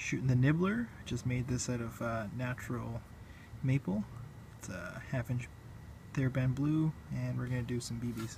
shooting the Nibbler. Just made this out of uh, natural maple. It's a half inch TheraBand blue and we're going to do some BBs.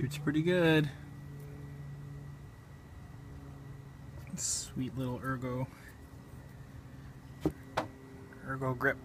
Suits pretty good. Sweet little ergo ergo grip.